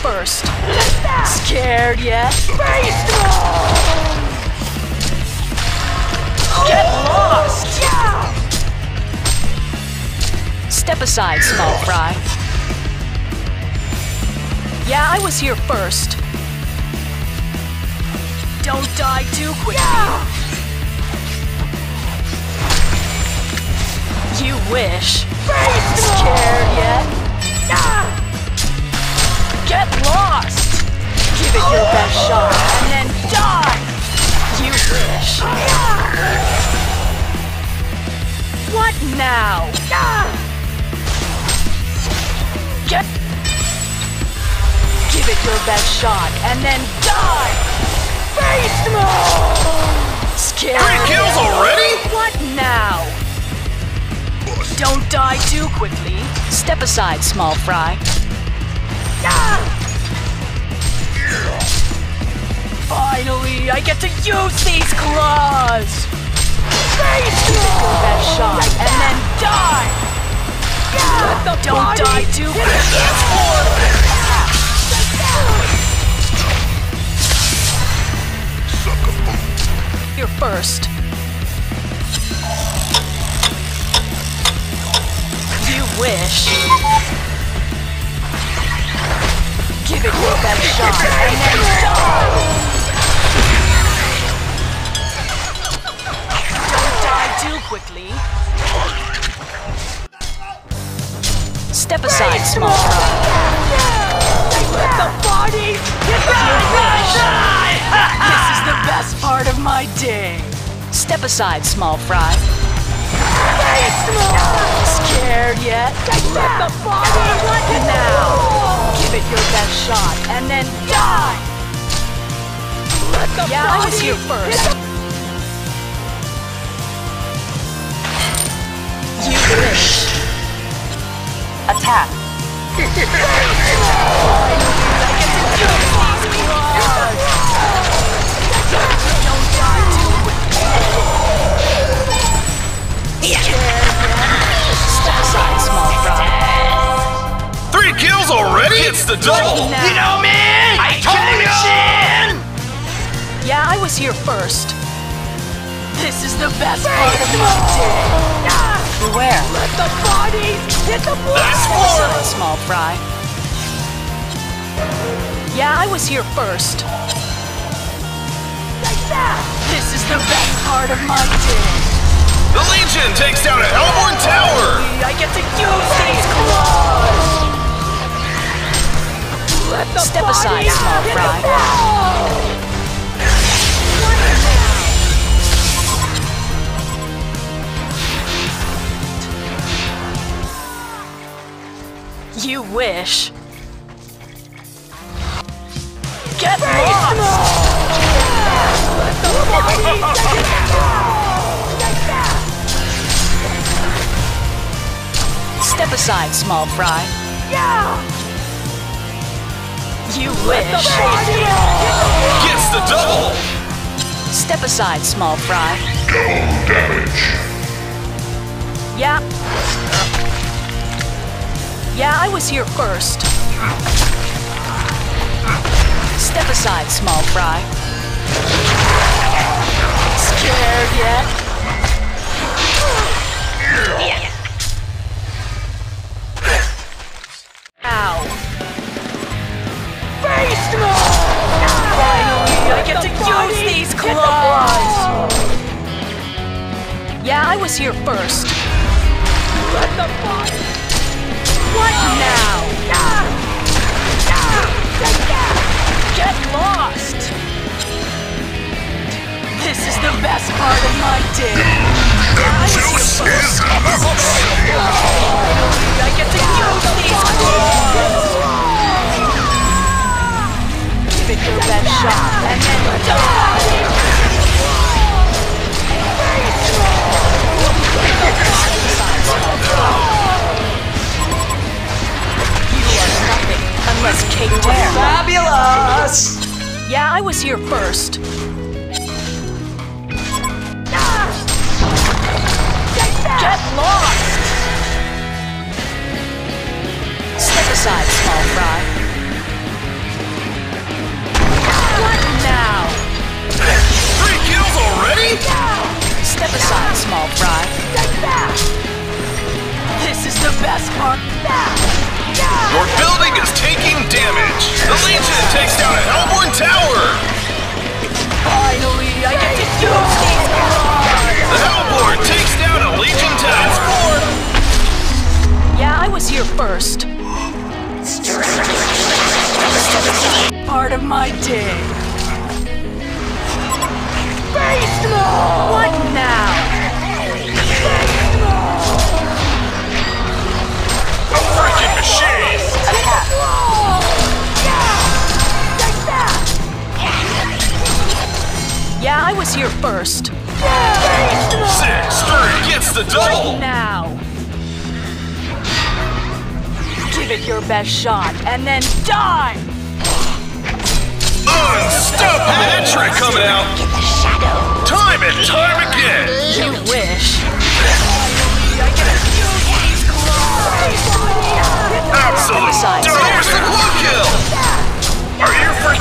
first. Scared yet? Get lost! Step aside, small fry. Yeah, I was here first. Don't die too quickly. You wish. Scared yet? Get lost! Give it your best shot and then die! You wish. What now? Get. Give it your best shot and then die! Face mode! Scared. Three kills already? What now? Don't die too quickly. Step aside, small fry. Finally, I get to use these claws! Face your best shot and then die! Don't die too quickly. You're first. You wish. Shot and then die! Don't die too quickly. Step aside, small fry. Let the party This is the best part of my day. Step aside, small fry. Scared yet? Let the party What now? Give it your best shot and then die! Let the yeah, I was here first. You wish. Attack. It's the double! Now. You know me! I told you! Yeah, I was here first. This is the best part of my day. Beware. Let the bodies hit the floor. That's Step small fry. Yeah, I was here first. Like that! This is the best part of my day. The Legion takes down a Hellbourne Tower! I get to use these claws. Step aside, small fry. You wish. Get! Step aside, small fry. You wish. Gets the double! Step aside, small fry. Double damage. Yeah. Yeah, I was here first. Step aside, small fry. Best part of my day. I was here Juice is loose. I get to use these claws! Give it your best shot and then die! You are nothing unless caked in Fabulous! Yeah, I was here first. Get lost! First. Six, three gets the double. Now. Give it your best shot and then die! Unstoppable trick coming out. Time and time again.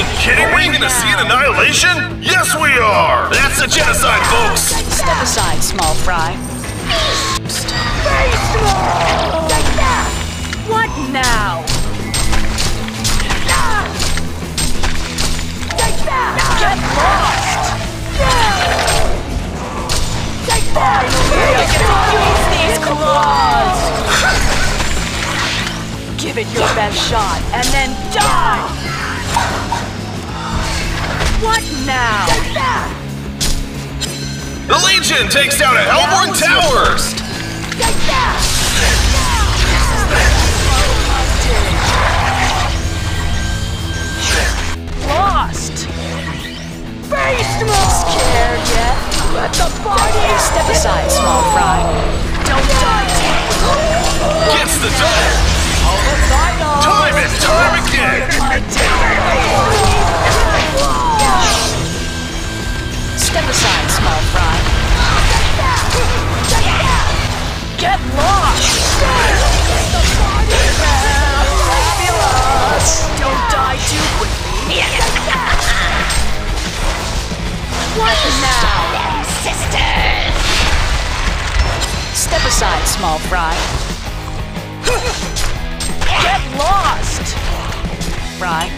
Freaking kidding me? Gonna see an annihilation? Yes, we are. That's a genocide, folks. Step aside, small fry. What now? Take that! Get lost! Finally, I get to use these claws! Give it your best shot and then die! What now? The Legion takes down a Hellbourne tower. Lost! Face! Scared yet? Now? Sisters! Step aside, small fry. Get lost! Fry.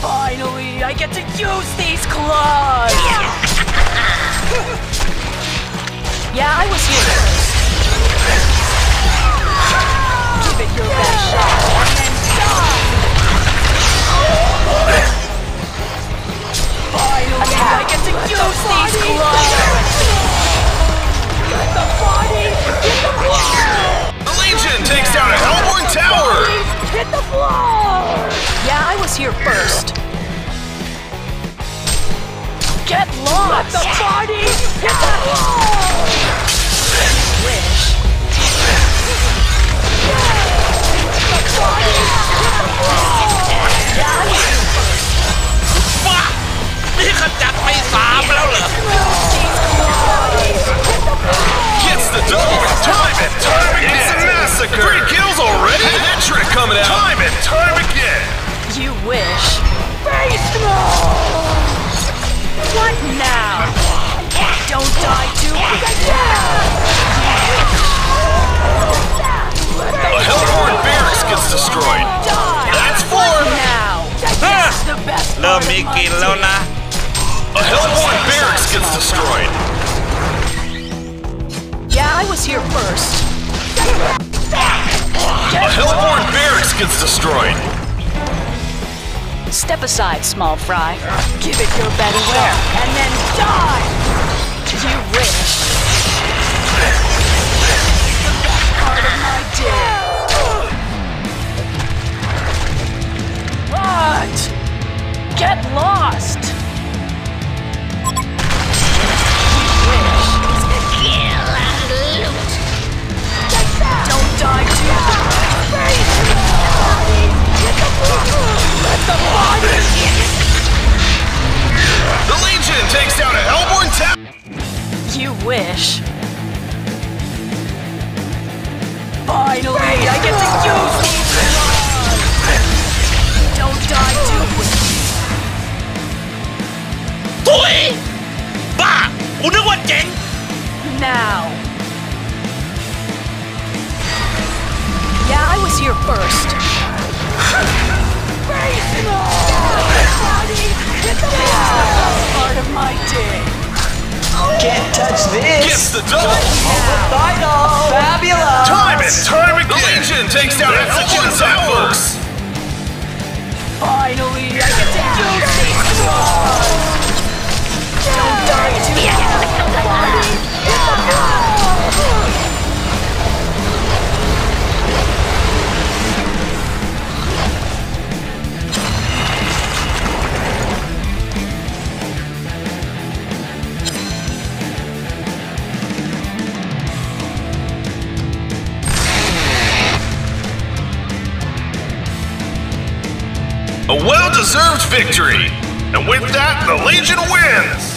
Finally, I get to use these claws! Yeah, Hit the floor! Yeah, I was here first. Get lost! Let the body hit the floor! Wish. The body hit the floor! Yeah, I was here first. ว้านี่ขจัดไปสามแล้วเหรอ These claws! Hit the floor! Gets the double. Time and time again. Massacre! Three kills already? Hat trick coming out! Time and time again! You wish. Face Baseball! What now? Don't die too quick! Hellbourne Barracks gets destroyed! That's four! Now! The best Lo Miki Lona! A Hellbourne Barracks gets destroyed! Yeah, I was here first. Hellbourne barracks gets destroyed. Step aside, small fry. Give it your best shot, and then die! You wish. Part of my day. What? Get lost! Now! Yeah, I was here first. Can't touch this! The double! Final! Fabulous! Time and time again! The Legion takes down That's the Final A well-deserved victory. And with that, the Legion wins.